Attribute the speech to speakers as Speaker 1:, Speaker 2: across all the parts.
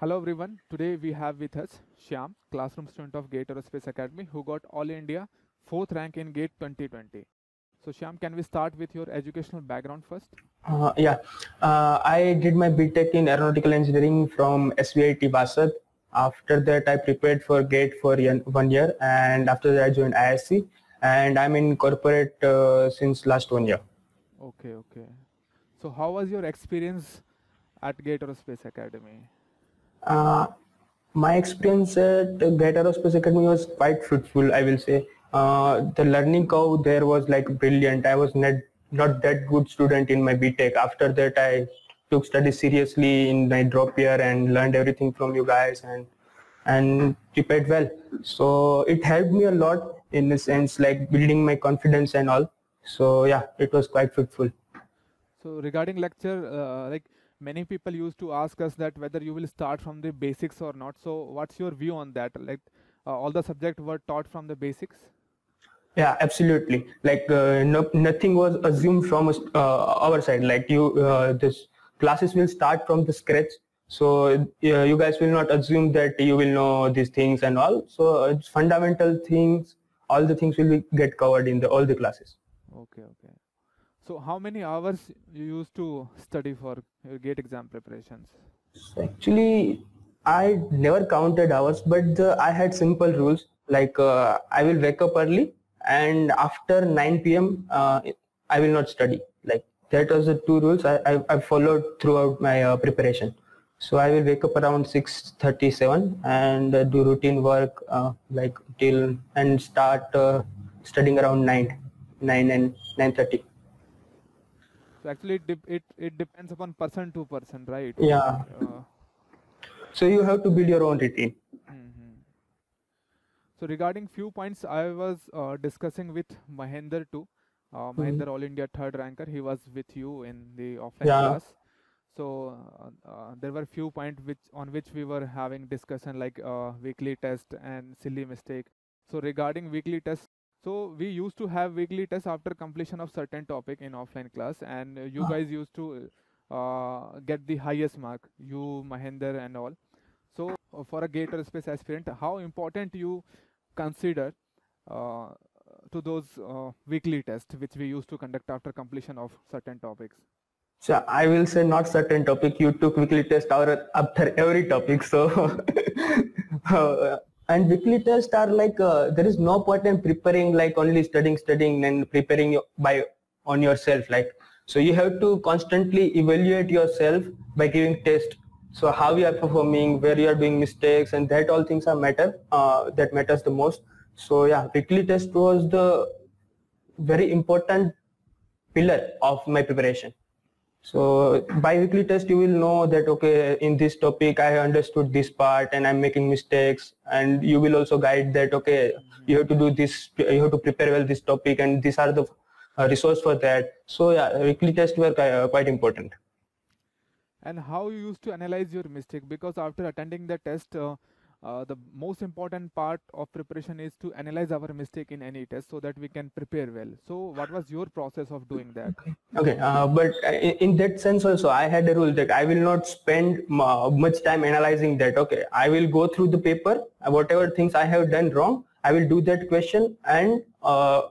Speaker 1: Hello everyone. Today we have with us Shyam, classroom student of GATE Aerospace Academy, who got All India fourth rank in GATE 2020. So Shyam, can we start with your educational background first?
Speaker 2: Uh, yeah, uh, I did my BTech in aeronautical engineering from SVIT Vasad. After that, I prepared for GATE for one year, and after that, I joined ISC, and I'm in corporate uh, since last one year.
Speaker 1: Okay, okay. So how was your experience at GATE Aerospace Academy?
Speaker 2: Uh, my experience at GATE Aerospace Academy was quite fruitful, I will say. Uh, the learning curve there was like brilliant. I was not, not that good student in my BTech. After that, I took studies seriously in my drop year and learned everything from you guys and and prepared well. So it helped me a lot in the sense like building my confidence and all. So yeah, it was quite fruitful.
Speaker 1: So regarding lecture, uh, like many people used to ask us that whether you will start from the basics or not. So what's your view on that? Like uh, all the subjects were taught from the basics?
Speaker 2: Yeah, absolutely. Like uh, no, nothing was assumed from uh, our side. Like you, uh, this classes will start from the scratch. So you guys will not assume that you will know these things and all. So it's fundamental things. All the things will be, get covered in the all the classes.
Speaker 1: Okay, okay. So how many hours you used to study for your gate exam preparations?
Speaker 2: Actually, I never counted hours, but I had simple rules like uh, I will wake up early and after 9 p.m. Uh, I will not study. Like that was the two rules I, I, I followed throughout my uh, preparation. So I will wake up around 6:37 and uh, do routine work uh, like till and start uh, studying around 9, 9 and 9:30.
Speaker 1: So actually, it, it, it depends upon person to person, right?
Speaker 2: Yeah. Uh, so you have to build your own routine.
Speaker 1: Mm-hmm. So regarding few points, I was uh, discussing with Mahender too. Uh, Mahender, mm-hmm. All India third ranker, he was with you in the offline yeah. class. So uh, uh, there were few points which on which we were having discussion like uh, weekly test and silly mistake. So regarding weekly test, so we used to have weekly tests after completion of certain topic in offline class, and you guys used to uh, get the highest mark. You, Mahender, and all. So uh, for a GATE Aerospace aspirant, how important you consider uh, to those uh, weekly tests which we used to conduct after completion of certain topics?
Speaker 2: So I will say not certain topic. You took weekly test after every topic. So uh, and weekly tests are like uh, there is no point in preparing like only studying studying and preparing by on yourself like. So you have to constantly evaluate yourself by giving test. So how you are performing where you are doing mistakes and that all things are matter uh, that matters the most. So yeah weekly test was the very important pillar of my preparation so bi-weekly test, you will know that, okay, in this topic, I understood this part and I'm making mistakes. And you will also guide that, okay, mm-hmm. you have to do this, you have to prepare well this topic and these are the uh, resource for that. So yeah, weekly tests were uh, quite important.
Speaker 1: And how you used to analyze your mistake? Because after attending the test, uh, uh, the most important part of preparation is to analyze our mistake in any test so that we can prepare well. So what was your process of doing that?
Speaker 2: Okay uh, but in that sense also i had a rule that i will not spend much time analyzing that. Okay i will go through the paper whatever things i have done wrong i will do that question and uh,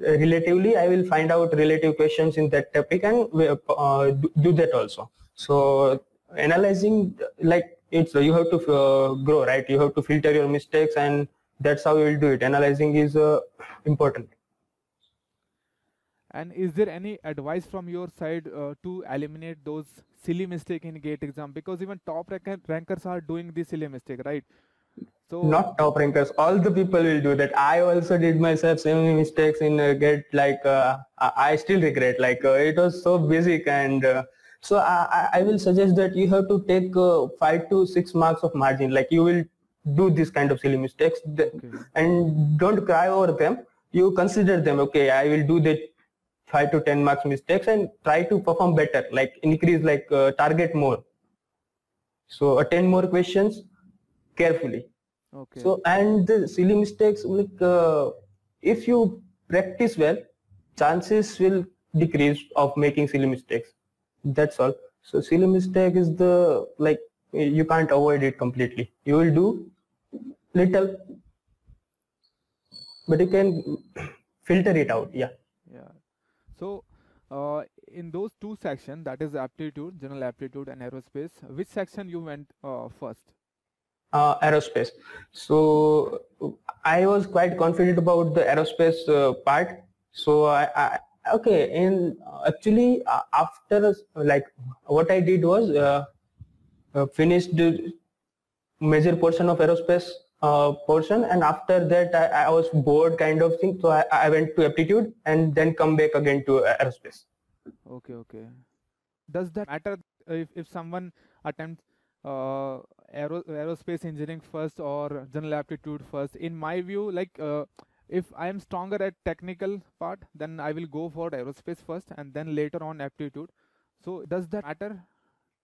Speaker 2: relatively i will find out relative questions in that topic and uh, do that also. So analyzing like it's you have to uh, grow right? You have to filter your mistakes and that's how you will do it. Analyzing is uh, important.
Speaker 1: And is there any advice from your side uh, to eliminate those silly mistake in gate exam? Because even top rank rankers are doing this silly mistake right?
Speaker 2: So not top rankers. All the people will do that. I also did myself same mistakes in uh, gate like uh, i still regret like uh, it was so basic and uh, so I, I will suggest that you have to take uh, five to six marks of margin. Like you will do this kind of silly mistakes okay. and don't cry over them. You consider them. Okay, I will do that five to ten marks mistakes and try to perform better. Like increase, like uh, target more. So attend more questions carefully. Okay. So and the silly mistakes, like uh, if you practice well, chances will decrease of making silly mistakes that's all. So silly mistake is the like you can't avoid it completely. You will do little but you can filter it out yeah.
Speaker 1: Yeah. So uh, in those two sections that is aptitude general aptitude and aerospace which section you went uh, first?
Speaker 2: Uh, aerospace. So i was quite confident about the aerospace uh, part. So I, I okay and actually uh, after like what i did was uh, uh, finished the major portion of aerospace uh, portion and after that I, I, was bored kind of thing so I, I went to aptitude and then come back again to aerospace.
Speaker 1: Okay okay. Does that matter if, if someone attempts uh, aero, aerospace engineering first or general aptitude first? In my view like uh, if I am stronger at technical part, then I will go for aerospace first and then later on aptitude. So does that matter?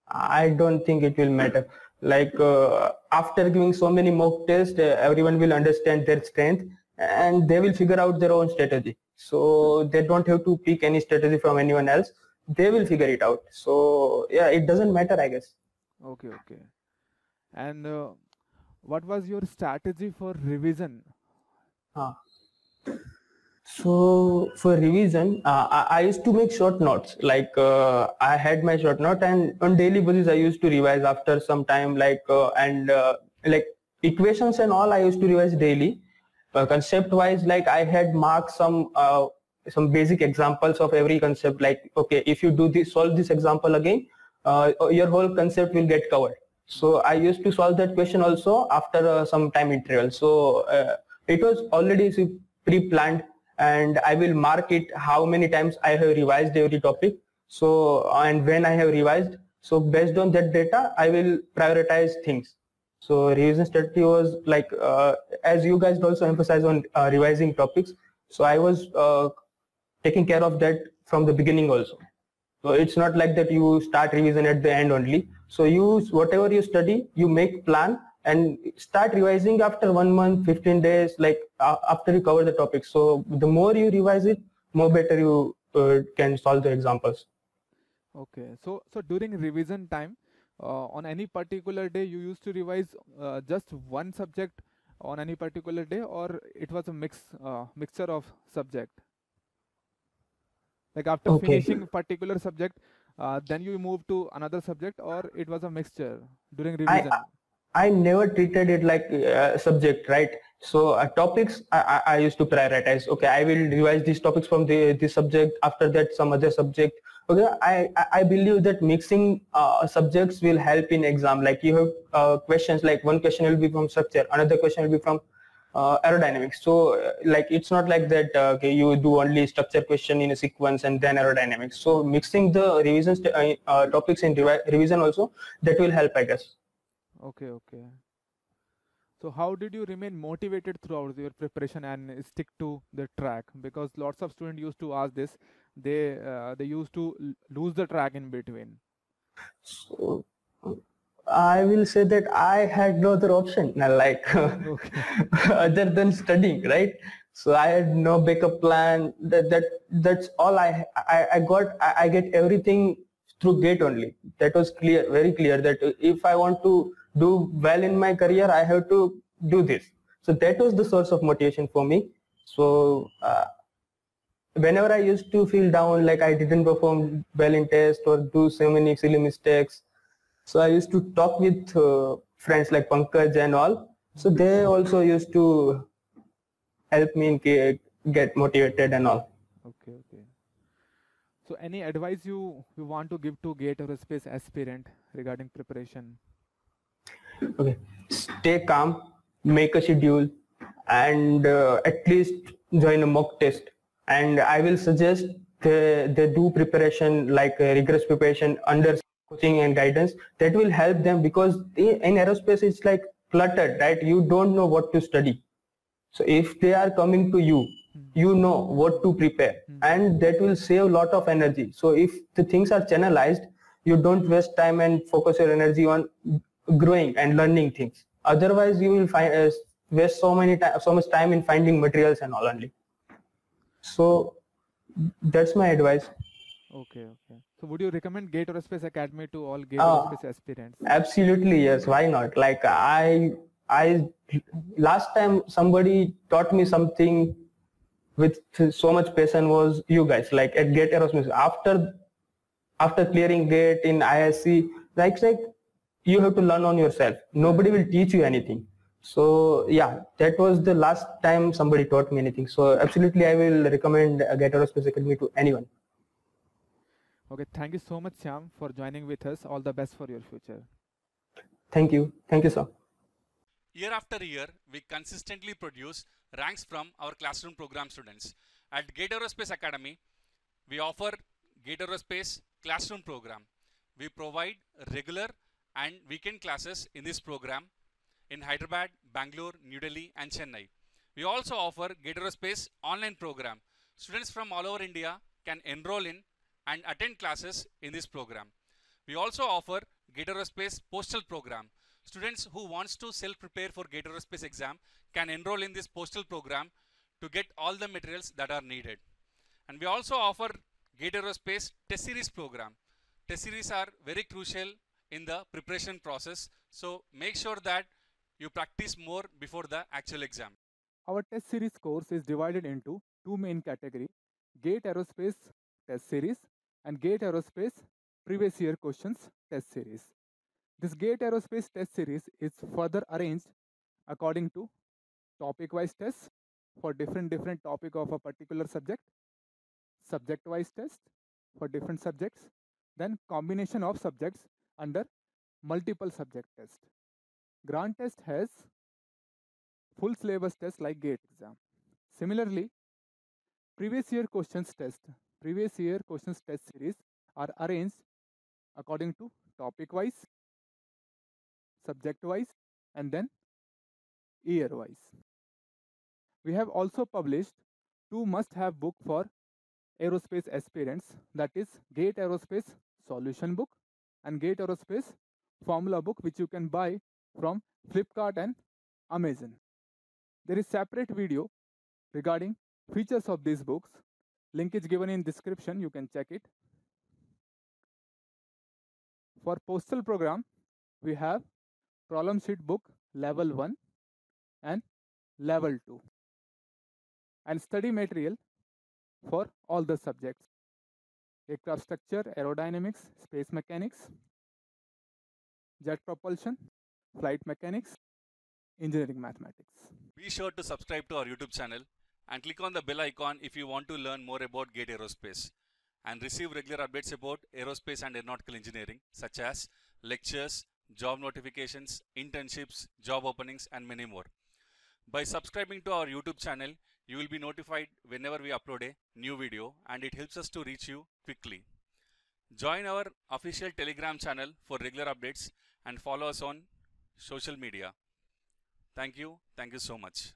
Speaker 2: I don't think it will matter. Like uh, after giving so many mock tests, uh, everyone will understand their strength and they will figure out their own strategy. So they don't have to pick any strategy from anyone else. They will figure it out. So yeah, it doesn't matter, I guess.
Speaker 1: Okay, okay. And uh, what was your strategy for revision?
Speaker 2: Huh. So for revision, uh, I, I, used to make short notes. Like uh, I had my short note, and on daily basis I used to revise after some time. Like uh, and uh, like equations and all, I used to revise daily. concept wise, like I had marked some uh, some basic examples of every concept. Like okay, if you do this, solve this example again, uh, your whole concept will get covered. So I used to solve that question also after some time interval. So it was already pre-planned and I will mark it how many times I have revised every topic. So and when I have revised, so based on that data, I will prioritize things. So revision strategy was like uh, as you guys also emphasize on uh, revising topics. So I was uh, taking care of that from the beginning also. So it's not like that you start revision at the end only. So you whatever you study, you make plan and start revising after one month 15 days like uh, after you cover the topic. So the more you revise it more better you uh, can solve the examples.
Speaker 1: Okay. So so during revision time uh, on any particular day you used to revise uh, just one subject on any particular day or it was a mix uh, mixture of subject? Like after okay. finishing particular subject uh, then you move to another subject or it was a mixture during revision? I,
Speaker 2: I never treated it like a subject, right? So uh, topics I, I, used to prioritize. Okay, I will revise these topics from the this subject. After that, some other subject. Okay, I I believe that mixing uh, subjects will help in exam. Like you have uh, questions like one question will be from structure, another question will be from uh, aerodynamics. So uh, like it's not like that. Uh, okay, you do only structure question in a sequence and then aerodynamics. So mixing the revision topics in revi revision also that will help, I guess.
Speaker 1: Okay, okay. So how did you remain motivated throughout your preparation and stick to the track? Because lots of students used to ask this. They uh, they used to lose the track in between.
Speaker 2: So I will say that I had no other option, like other than studying, right? So I had no backup plan. That that that's all I I, I got. I, I get everything through gate only. That was clear, very clear. That if I want to do well in my career i have to do this. So that was the source of motivation for me. So uh, whenever i used to feel down like i didn't perform well in test or do so many silly mistakes so i used to talk with uh, friends like pankaj and all. So they also used to help me in get motivated and all.
Speaker 1: Okay okay. So any advice you you want to give to gate aerospace aspirant regarding preparation
Speaker 2: okay. Stay calm make a schedule and uh, at least join a mock test. And i will suggest they, they do preparation like rigorous preparation under coaching and guidance. That will help them because in aerospace it's like cluttered right? You don't know what to study. So if they are coming to you you know what to prepare and that will save a lot of energy. So if the things are channelized you don't waste time and focus your energy on growing and learning things otherwise you will find uh, waste so many time so much time in finding materials and all only so that's my advice
Speaker 1: Okay, okay. So would you recommend GATE Aerospace Academy to all GATE uh, Aerospace aspirants?
Speaker 2: Absolutely, yes. Why not? Like I, I last time somebody taught me something with so much passion was you guys. Like at GATE Aerospace. After after clearing GATE in ISC, like like you have to learn on yourself. Nobody will teach you anything. So yeah, that was the last time somebody taught me anything. So absolutely, I will recommend uh, GATE Aerospace Academy to anyone.
Speaker 1: Okay, thank you so much, Shyam, for joining with us. All the best for your future.
Speaker 2: Thank you. Thank you, sir.
Speaker 3: Year after year, we consistently produce ranks from our classroom program students. At GATE Aerospace Academy, we offer GATE Aerospace classroom program. We provide regular and weekend classes in this program in Hyderabad, Bangalore, New Delhi and Chennai. We also offer GATE Aerospace online program. Students from all over India can enroll in and attend classes in this program. We also offer GATE Aerospace Postal Program. Students who wants to self-prepare for GATE Aerospace exam can enroll in this postal program to get all the materials that are needed. And we also offer GATE Aerospace Test Series program. Test series are very crucial in the preparation process. So make sure that you practice more before the actual exam.
Speaker 1: Our test series course is divided into two main categories, GATE Aerospace Test Series and GATE Aerospace previous year questions test series. This GATE Aerospace test series is further arranged according to topic wise tests for different different topic of a particular subject, subject wise test for different subjects, then combination of subjects under multiple subject test. Grand test has full syllabus test like GATE exam. Similarly, previous year questions test previous year questions test series are arranged according to topic wise, subject wise, and then year wise. We have also published two must have book for aerospace aspirants that is GATE Aerospace solution book and GATE Aerospace formula book which you can buy from Flipkart and Amazon. There is separate video regarding features of these books Link is given in description. You can check it. For postal program, we have problem sheet book level 1 and level 2 and study material for all the subjects aircraft structure aerodynamics space mechanics jet propulsion flight mechanics engineering mathematics
Speaker 3: be sure to subscribe to our youtube channel and click on the bell icon if you want to learn more about GATE Aerospace and receive regular updates about aerospace and aeronautical engineering such as lectures, job notifications, internships, job openings and many more. By subscribing to our YouTube channel, you will be notified whenever we upload a new video and it helps us to reach you quickly. Join our official Telegram channel for regular updates and follow us on social media. Thank you. Thank you so much.